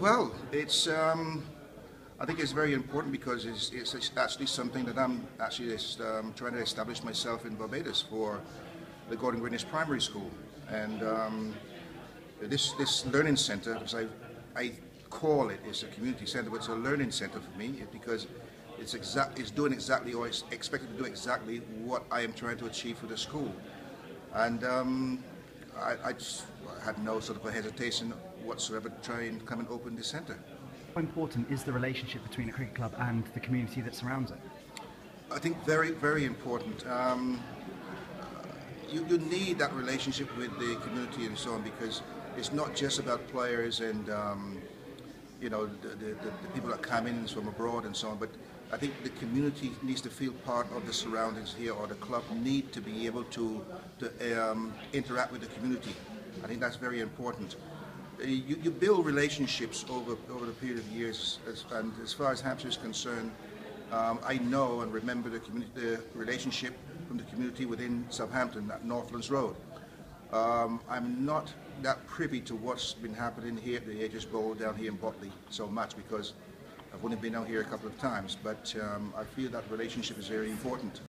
Well, it's. Um, I think it's very important because it's, it's actually something that I'm actually um, trying to establish myself in Barbados for the Gordon Greenidge Primary School, and um, this this learning centre, as I, I call it, is a community centre, but it's a learning centre for me because it's exact it's doing exactly or it's expected to do exactly what I am trying to achieve for the school, and um, I, I just had no sort of a hesitation whatsoever to try and come and open this centre. How important is the relationship between a cricket club and the community that surrounds it? I think very, very important. Um, you, you need that relationship with the community and so on because it's not just about players and um, you know the, the, the, people that come in from abroad and so on, but I think the community needs to feel part of the surroundings here, or the club need to be able to, to um, interact with the community. I think that's very important. Uh, you, you, build relationships over over the period of years, as, and as far as Hampshire is concerned, um, I know and remember the, the, relationship from the community within Southampton at Northlands Road. Um, I'm not that privy to what's been happening here at the Ageas Bowl down here in Botley so much because I've only been out here a couple of times, but um, I feel that relationship is very important.